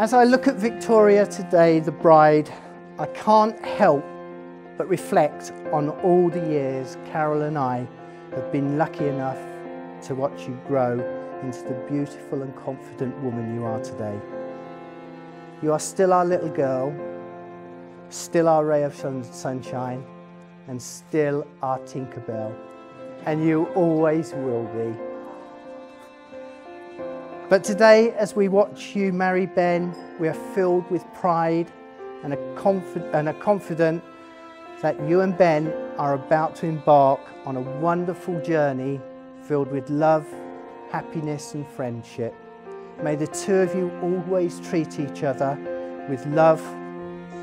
As I look at Victoria today, the bride, I can't help but reflect on all the years Carol and I have been lucky enough to watch you grow into the beautiful and confident woman you are today. You are still our little girl, still our ray of sun sunshine, and still our Tinkerbell, and you always will be. But today, as we watch you marry Ben, we are filled with pride and a, and confident that you and Ben are about to embark on a wonderful journey filled with love, happiness, and friendship. May the two of you always treat each other with love,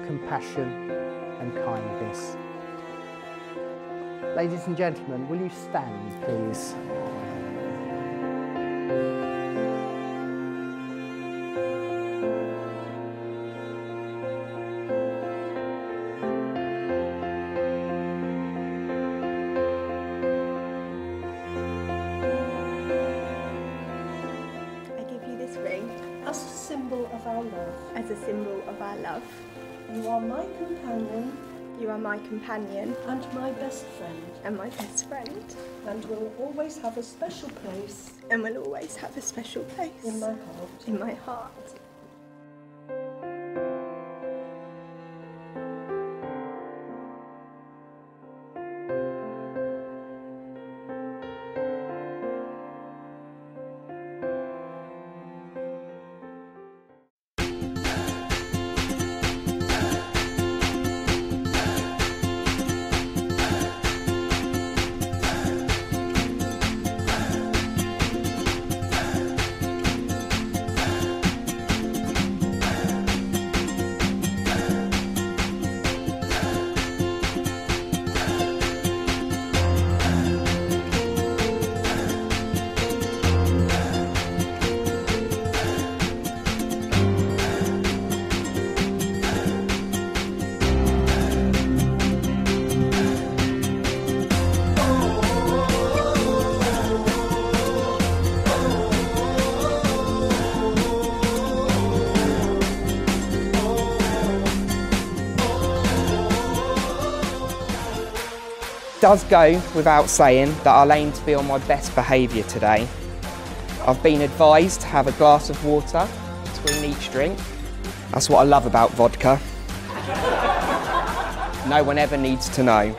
compassion, and kindness. Ladies and gentlemen, will you stand, please? As a symbol of our love. You are my companion You are my companion and my best friend, and my best friend, and will always have a special place and will always have a special place in my heart. in my heart. Does go without saying that I'll aim to be on my best behaviour today. I've been advised to have a glass of water between each drink. That's what I love about vodka. No one ever needs to know.